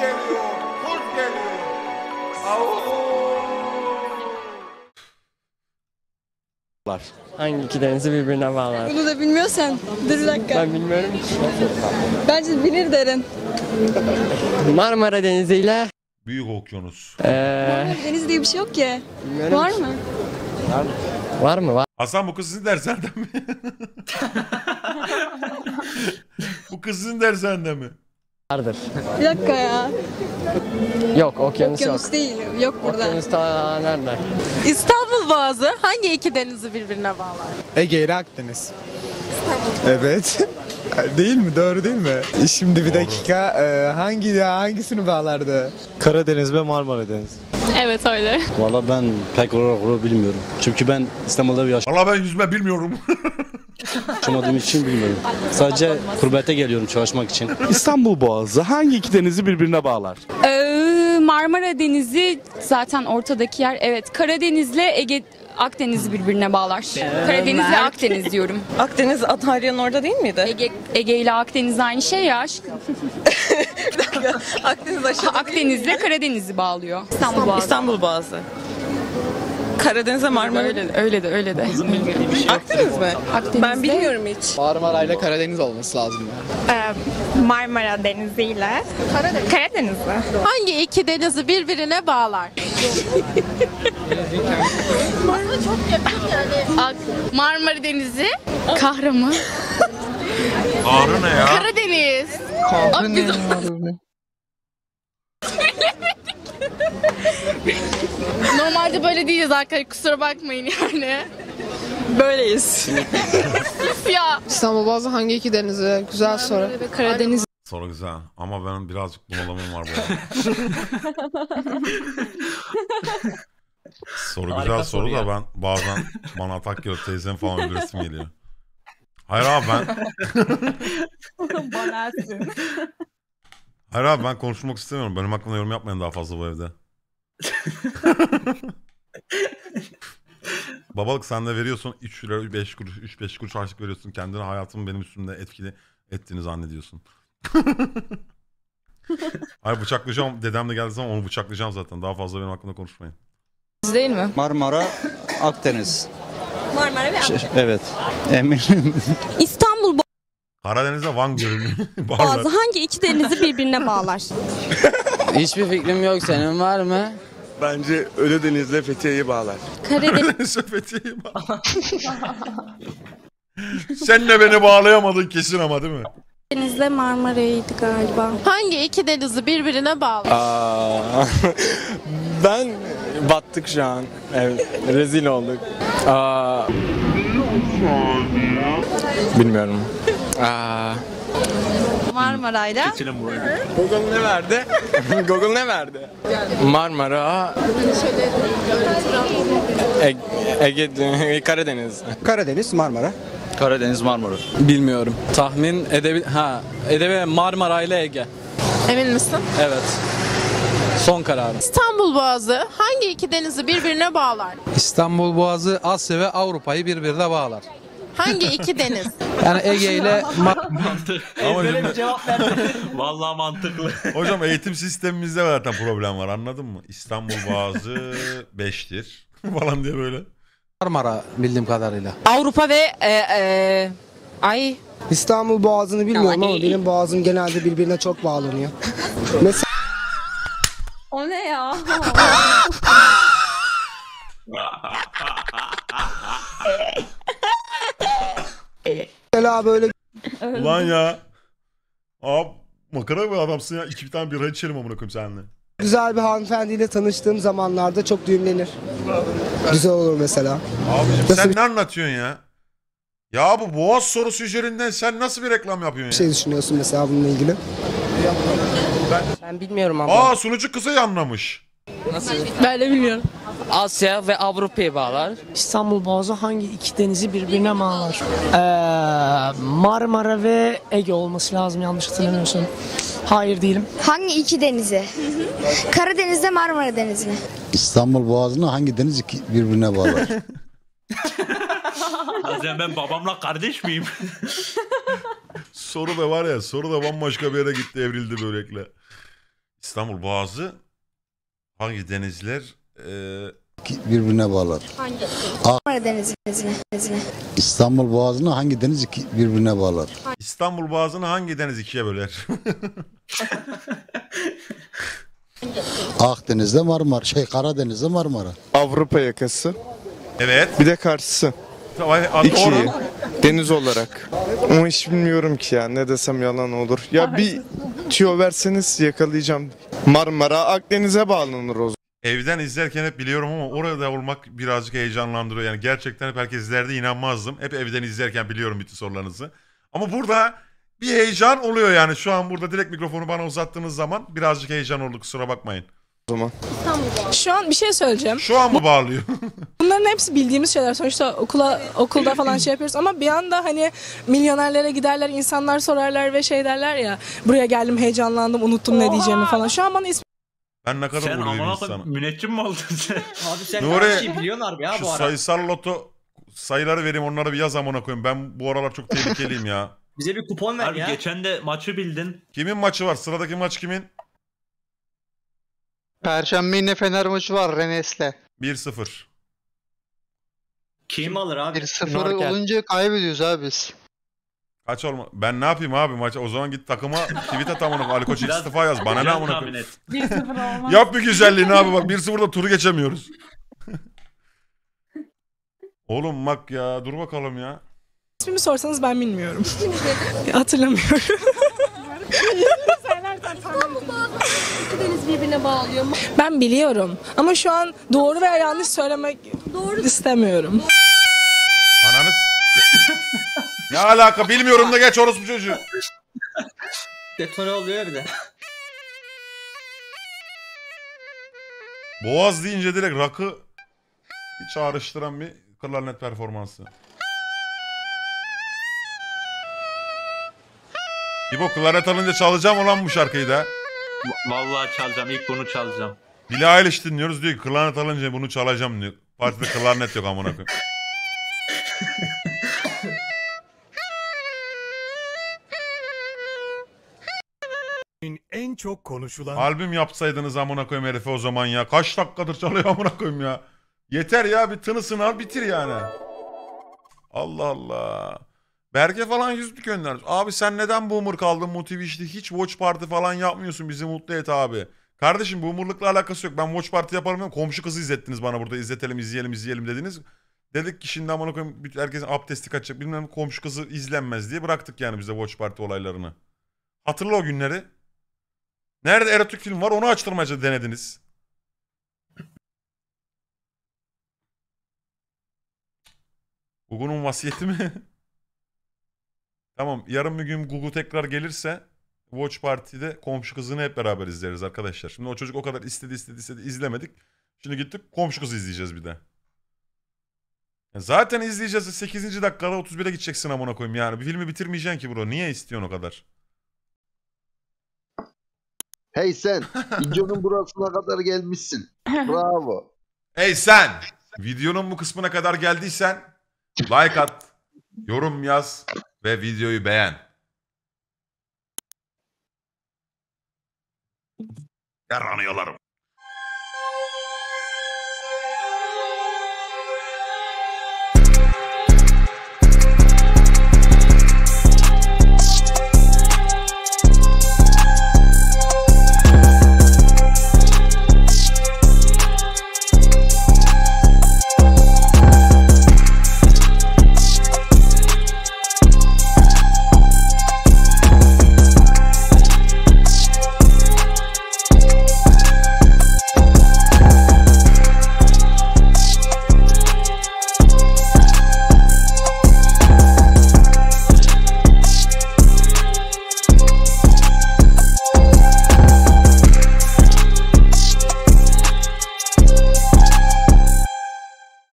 geliyor, kurt geliyor. Au! Hangi iki denizi birbirine bağlar? Bunu da bilmiyorsan dur bir dakika. Ben bilmiyorum ki. Bence bilir derin. Marmara Denizi ile Büyük okyanus. eee Deniz diye bir şey yok ki. bilmiyorum Var ki. mı? Var mı? Var. Hasan bu kız sizin mi? bu kız sizin mi? Vardır. Bir dakika ya. Yok okyanus yok. Okyanus değil. Yok burada. Okyanus ta nerede? İstanbul Boğazı hangi iki denizi birbirine bağlar? Ege ile Akdeniz. Evet. değil mi? Doğru değil mi? Şimdi bir dakika. e, hangi ya hangisini bağlardı? Karadeniz ve Marmara Denizi. Evet öyle. Valla ben pek olarak bilmiyorum. Çünkü ben İstanbul'da bir Valla ben yüzme bilmiyorum. yaşamadığım için bilmiyorum. Sadece kurbete geliyorum çalışmak için. İstanbul Boğazı hangi iki denizi birbirine bağlar? Ee, Marmara Denizi zaten ortadaki yer. Evet Karadeniz'le Ege Akdeniz'i birbirine bağlar. Karadeniz ve Akdeniz diyorum. Akdeniz Antalya'nın orada değil miydi? Ege, Ege ile Akdeniz aynı şey ya. aşkım. Akdeniz aşağıda. Akdeniz'le Karadeniz'i bağlıyor. İstanbul Boğazı. İstanbul Boğazı. Karadeniz'e Marmara. Öyle de, öyle de, öyle de. Akdeniz mi? Akdeniz'de Ben bilmiyorum hiç. Marmara ile Karadeniz olması lazım ya. Marmara Denizi ile Karadeniz'le. Hangi iki denizi birbirine bağlar? Marmara Denizi, Kahraman, Ağrı ne ya? Karadeniz. Normalde böyle değiliz arkadaşlar kusura bakmayın yani. Böyleyiz. Ya. İstanbul Boğazı hangi iki denizi? Güzel soru. Karadeniz Soru güzel ama benim birazcık bunalımım var bu arada. soru güzel soru da ben bazen bana atak geliyor teyzem falan öldüresim geliyor. Hayır abi ben... Hayır abi ben konuşmak istemiyorum. Benim hakkımda yorum yapmayın daha fazla bu evde. Babalık sen de veriyorsun 3 lira 5 kuruş 3-5 kuruş harçlık veriyorsun. Kendini hayatımın benim üstümde etkili ettiğini zannediyorsun. Ay bıçaklayacağım. Dedem de geldiği zaman onu bıçaklayacağım zaten. Daha fazla benim hakkımda konuşmayın. değil mi? Marmara, Akdeniz. Marmara ve Evet. Eminim. İstanbul Karadeniz'de Van Gölü. Boğazı hangi iki denizi birbirine bağlar? Hiçbir fikrim yok. Senin var mı? Bence Ölüdeniz'le Fethiye'yi bağlar. Karadeniz, Fethiye'yi bağla. Sen de beni bağlayamadın kesin ama değil mi? Deniz'le Marmara'ydı galiba. hangi iki denizi birbirine bağlar? Aa, ben battık şu an. Evet, rezil olduk. Aa, bilmiyorum. Aa, Marmara'yla. Google ne verdi? Google ne verdi? Marmara, Ege, Ege Karadeniz. Karadeniz, Marmara. Karadeniz, Marmara. Bilmiyorum. Tahmin edebil... Ha, edebi Marmara ile Ege. Emin misin? Evet. Son kararım. İstanbul Boğazı hangi iki denizi birbirine bağlar? İstanbul Boğazı Asya ve Avrupa'yı birbirine bağlar. Hangi iki deniz? Yani Ege ile Ama şimdi- Vallahi mantıklı. hocam eğitim sistemimizde zaten problem var anladın mı? İstanbul Boğazı 5'tir falan diye böyle. Marmara bildiğim kadarıyla. Avrupa ve e, e, ay İstanbul Boğazı'nı bilmiyorum ama benim boğazım genelde birbirine çok bağlanıyor. Mesela O ne ya? Böyle Ulan ya. Abi makara bir adamsın ya. İki bir tane bira içelim amına koyayım seninle. güzel bir hanımefendiyle tanıştığım zamanlarda çok düğümlenir. Güzel olur mesela. Abicim Nasıl sen bir- ne anlatıyorsun ya? Ya bu boğaz sorusu üzerinden sen nasıl bir reklam yapıyorsun Bir ya? şey düşünüyorsun mesela bununla ilgili. Ben bilmiyorum ama. Aa sunucu kısa anlamış. Ben de bilmiyorum. Asya ve Avrupa'yı bağlar. İstanbul Boğazı hangi iki denizi birbirine bağlar? Ee, Marmara ve Ege olması lazım yanlış hatırlamıyorsam. Hayır değilim. Hangi iki denizi? Karadeniz'le Marmara Denizi'ni. İstanbul Boğazı'nı hangi deniz birbirine bağlar? ben babamla kardeş miyim? Soru da var ya soru da bambaşka bir yere gitti evrildi böylelikle. İstanbul Boğazı hangi denizler eee, birbirine bağlar. Marmara Denizi. Denizi'ne. İstanbul Boğazı'nı hangi deniz iki- birbirine bağlar? İstanbul Boğazı'nı hangi deniz ikiye böler? Akdeniz'de Marmara, şey Karadeniz'de Marmara. Avrupa yakası. evet. Bir de karşısı. Doğru. Deniz olarak. Ama hiç bilmiyorum ki ya. Ne desem yalan olur. Ya bir tüyo verseniz yakalayacağım. Marmara Akdeniz'e bağlanır o zaman. Evden izlerken hep biliyorum ama orada olmak birazcık heyecanlandırıyor. Yani gerçekten hep herkes izlerdi inanmazdım. Hep evden izlerken biliyorum bütün sorularınızı. Ama burada bir heyecan oluyor yani. Şu an burada direkt mikrofonu bana uzattığınız zaman birazcık heyecan oldu kusura bakmayın. Şu an bir şey söyleyeceğim. Şu an mı bağlıyor? Bunların hepsi bildiğimiz şeyler. Sonuçta okula okulda falan şey yapıyoruz ama bir anda hani milyonerlere giderler, insanlar sorarlar ve şey derler ya. Buraya geldim, heyecanlandım, unuttum ne diyeceğimi falan. Şu an bana ismi ben ne kadar Sen uluyum amına insanım. koyayım müneccim mi oldun sen? Abi sen Nuri, her şeyi biliyorsun harbi ya Şu bu ara. sayısal loto sayıları vereyim onlara bir yaz amına koyayım. Ben bu aralar çok tehlikeliyim ya. Bize bir kupon ver Abi ya. geçen de maçı bildin. Kimin maçı var? Sıradaki maç kimin? Perşembe yine Fener maçı var Renes'le. 1-0. Kim alır abi? 1-0 Norkel. olunca kaybediyoruz abi biz. Kaç olma? Ben ne yapayım abi maça? O zaman git takıma tweet at amına. Ali Koç Biraz- istifa yaz. Bana ne Biraz amına tahmin koyayım? et. 1-0 olmaz. Yap bir güzelliğini abi bak 1-0'da turu geçemiyoruz. Oğlum bak ya dur bakalım ya. ismimi sorsanız ben bilmiyorum. Hatırlamıyorum. Deniz birbirine bağlıyor. Ben biliyorum ama şu an doğru veya yanlış söylemek istemiyorum. Ananız. Ne alaka bilmiyorum da geç orospu çocuğu. Detone oluyor bir de. Boğaz deyince direkt rakı çağrıştıran bir klarnet performansı. İbo klarnet alınca çalacağım olan bu şarkıyı da. Vallahi çalacağım. İlk bunu çalacağım. Billie Eilish dinliyoruz diyor ki klarnet alınca bunu çalacağım diyor. Partide klarnet yok amına koyayım. En çok konuşulan Albüm yapsaydınız amına koyayım herife o zaman ya. Kaç dakikadır çalıyor amına koyayım ya. Yeter ya bir tınısını al bitir yani. Allah Allah. Berke falan yüzlük göndermiş. Abi sen neden boomer kaldın Motiv işte hiç watch party falan yapmıyorsun bizi mutlu et abi. Kardeşim boomerlıkla alakası yok. Ben watch party yaparım. ya, Komşu kızı izlettiniz bana burada. izletelim izleyelim izleyelim dediniz. Dedik ki şimdi amına koyayım herkesin abdesti kaçacak bilmem komşu kızı izlenmez diye bıraktık yani bize watch party olaylarını. Hatırla o günleri. Nerede erotik film var onu açtırmaya denediniz. Gugu'nun vasiyeti mi? tamam yarın bir gün Gugu tekrar gelirse Watch Party'de komşu kızını hep beraber izleriz arkadaşlar. Şimdi o çocuk o kadar istedi istedi istedi izlemedik. Şimdi gittik komşu kızı izleyeceğiz bir de. Zaten izleyeceğiz 8. dakikada 31'e gideceksin amına koyayım yani. Bir filmi bitirmeyeceksin ki bro. Niye istiyorsun o kadar? Hey sen, videonun burasına kadar gelmişsin. Bravo. Hey sen! Videonun bu kısmına kadar geldiysen like at, yorum yaz ve videoyu beğen. Yaranıyorlarım.